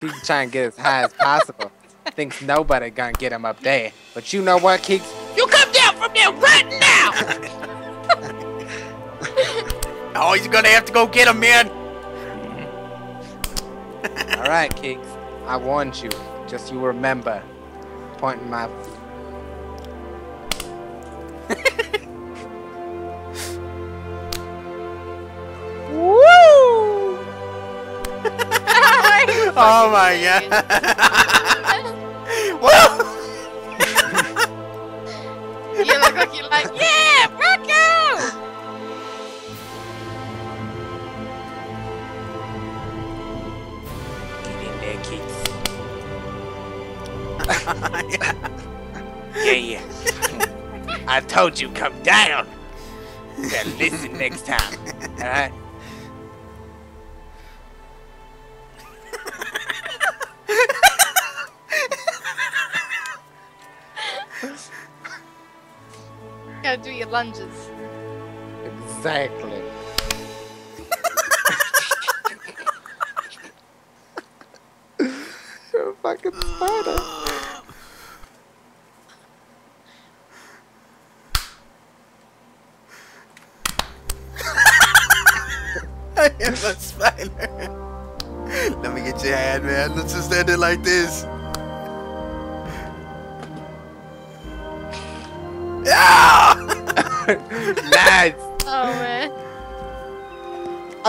He's trying to get as high as possible. Thinks nobody gonna get him up there. But you know what, Keeks? You come down from there right now! oh, he's gonna have to go get him, man. Alright, Keeks. I warned you. Just you remember. Pointing my oh my god. Whoa! you look like you're like, yeah, Rocco! Get in there, Keeks. yeah, yeah. I told you, come down. You better listen next time. Alright? Gotta do your lunges. Exactly. You're a fucking spider. I am a spider. Let me get your hand, man. Let's just end it like this.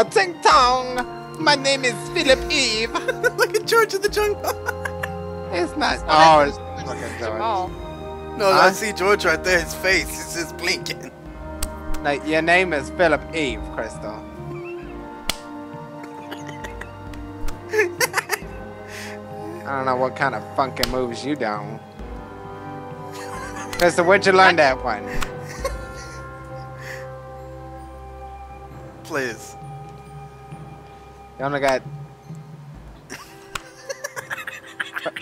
A ting tong. My name is Philip Eve. Look at George of the Jungle. It's not. Oh, Oh, it's fucking George. Jamal. No, I see George right there. His face is just blinking. Like, your name is Philip Eve, Crystal. I don't know what kind of funky moves you doing. Crystal, where'd you learn that one? Please. You my god.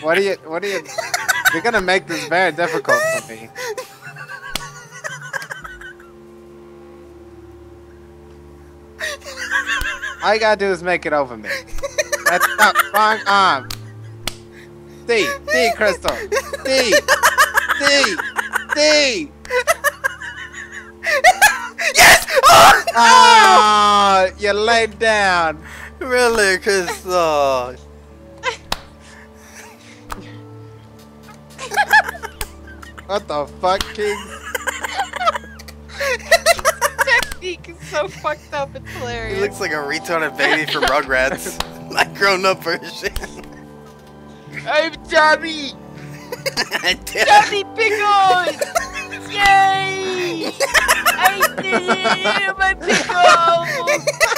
what are you? What are you? You're gonna make this very difficult for me. All you gotta do is make it over me. That's not wrong arm. D, D, Crystal. D, D, D. Yes! Oh! Oh, you laid down. Really? Cause oh. What the fuck, King? Technique is so fucked up. It's He hilarious. looks like a retarded baby from Rugrats. like grown up version. I'm Tommy! Tommy Pickles! Yay! I did it! My pickles!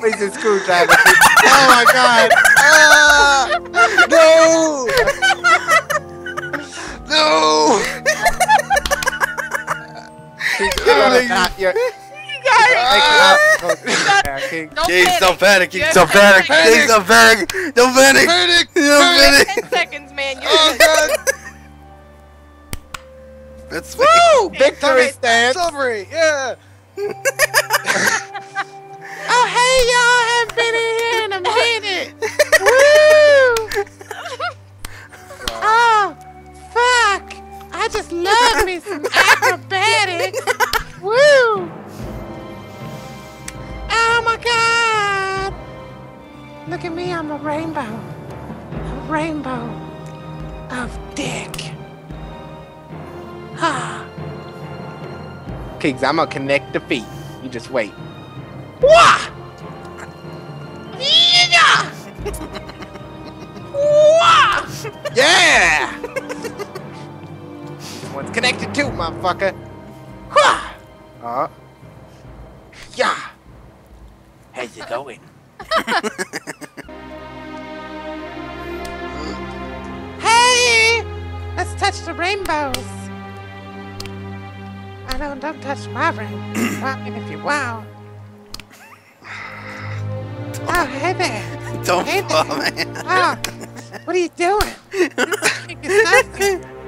Where's the screwdriver? oh my god! Ah! no! no! King, you're gonna not- you're- You got it! Yeah, King. Don't King, panic. don't panic. King, Just don't panic. panic. King, don't panic. Don't panic. Panic! Don't panic. Ten seconds, man. You're Oh good. god! That's Woo! Victory stance! Silvery, yeah. Oh hey y'all! I Haven't been in here in a minute! Woo! Oh, fuck! I just love me some acrobatics! Woo! Oh my god! Look at me, I'm a rainbow. A rainbow of dick. Ah. Kings, I'm gonna connect the feet. You just wait. Wah! Yeah! Wah! Yeah! One's connected too, motherfucker. Wah! Uh. Yeah. How's it going? hey! Let's touch the rainbows. I don't, touch my rainbow. I mean, if you wow. Oh, hey there. Don't Hey, fall, man. Oh, what are you doing?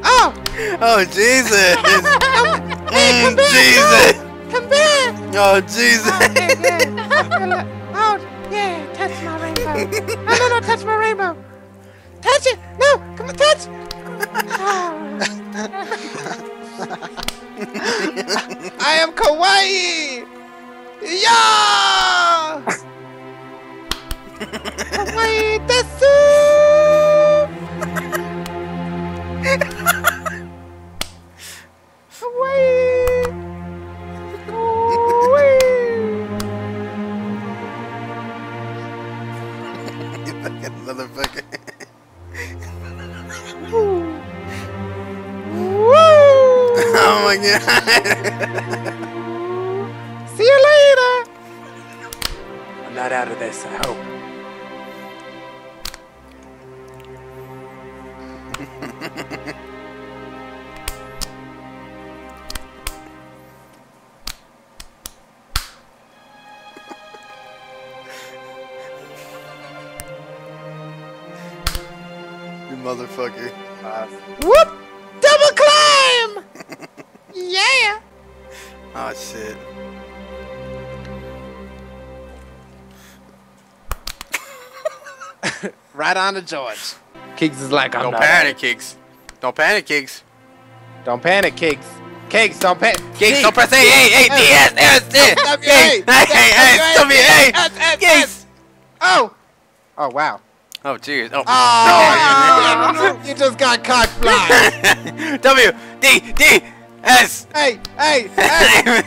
Oh, Oh, Jesus. hey, come Mm, back. Jesus. Come back. Oh, Jesus. Oh, okay, good. Oh, yeah, touch my rainbow. No, no, no, touch my rainbow. Touch it. No, come on, touch. I am kawaii. Yeah. See you later. I'm not out of this, I hope. You motherfucker. Whoop! Double climb! yeah! Oh shit. Right on to George. Kiggs is like, I'm Don't not- panic, Kicks. Don't panic, Kicks. Don't panic, Kiggs. Kiggs, don't panic. Kicks, don't press A, A, A, D, S, S, S, W, Kicks, A, A, A, S, W, A, S, S, Kicks. Oh! Oh, wow. Oh, jeez. Oh. Oh, you just got cocked blind. W, D, D, S. hey, hey,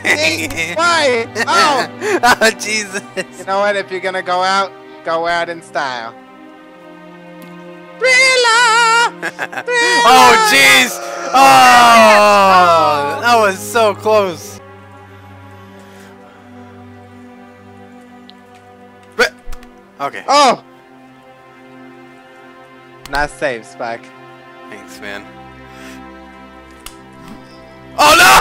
hey, D, Y. Oh! Oh, Jesus. You know what? If you're gonna go out, go out in style. Thriller! Oh, jeez. Oh, that was so close. But, okay. Oh! Nice save, Spike. Thanks, man. Oh no!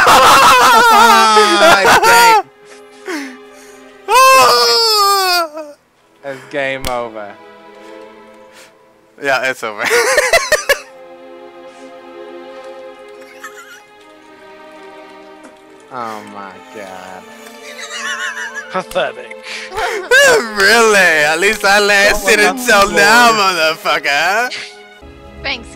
Oh! It's game over. yeah, it's over. Oh my god. Pathetic. really? At least I lasted Oh, until now, motherfucker. Thanks,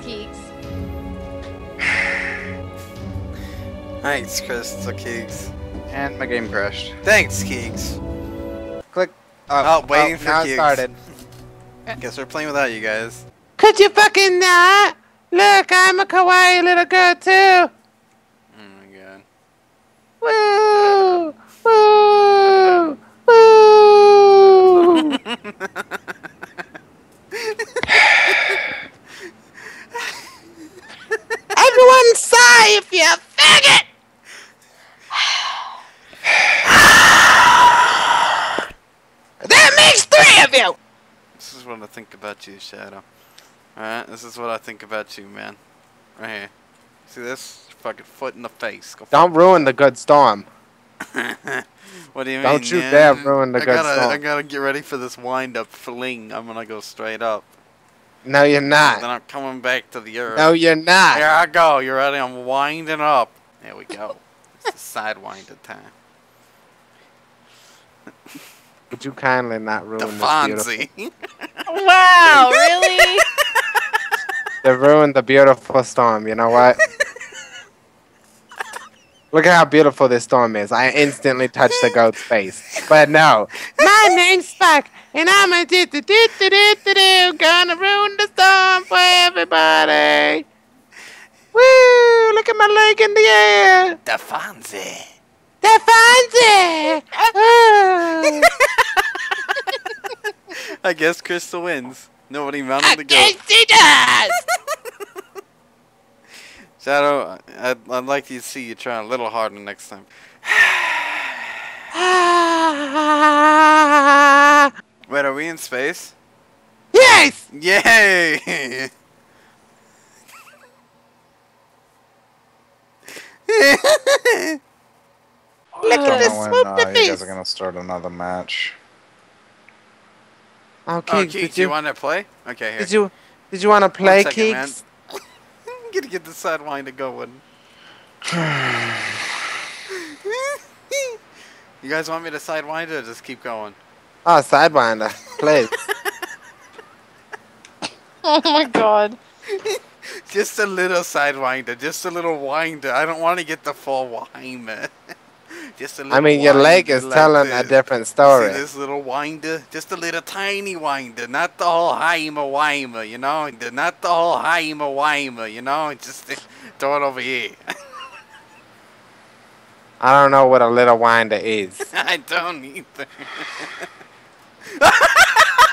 Thanks, Crystal Keeks. And my game crashed. Thanks, Keeks. Click. Oh, waiting for now it Keeks. started. Guess we're playing without you guys. Could you fucking not? Look, I'm a kawaii little girl too. Oh my god. Woo! Woo! Woo! Everyone sigh if you're a faggot! that makes three of you! This is what I think about you, Shadow. Alright, this is what I think about you, man. Right here. See this? Fucking foot in the face. Go Don't ruin the good storm. what do you mean? Don't you man? dare ruin the I good gotta, song. I gotta get ready for this wind up fling. I'm gonna go straight up. No, you're not. Then. I'm coming back to the earth. No, you're not. Here. I go. You ready? I'm winding up. There we go. it's the sidewinder time. Would you kindly not ruin The this beautiful? Fonzie. Wow, really? They ruined the beautiful storm. You know what? Look at how beautiful this storm is. I instantly touched the goat's face. But no. My name's Spike, and I'm a do do do do do do do. Gonna ruin the storm for everybody. Woo! Look at my leg in the air. the Fonzie. The Fonzie! Oh. I guess Crystal wins. Nobody mounted the goat. guess he does! Shadow, I'd, I'd like to see you try a little harder next time. Wait, are we in space? yes! Yay! Look at this know when swoop uh, the you guys are gonna start another match. Okay, oh, Keeks, Keeks, did you, you, want to play? Okay, here. did you did you want to play, second, man. Keeks? I'm gonna get the sidewinder going. you guys want me to sidewinder or just keep going? Oh, sidewinder, please. Oh my god. Just a little sidewinder, just a little winder. I don't want to get the full winder. Just a little I mean, your leg is like telling a this. different See story. this little winder? Just a little tiny winder, not the whole Heimer Weimer, you know? Not the whole Heimer Weimer, you know? Just throw it over here. I don't know what a little winder is. I don't either.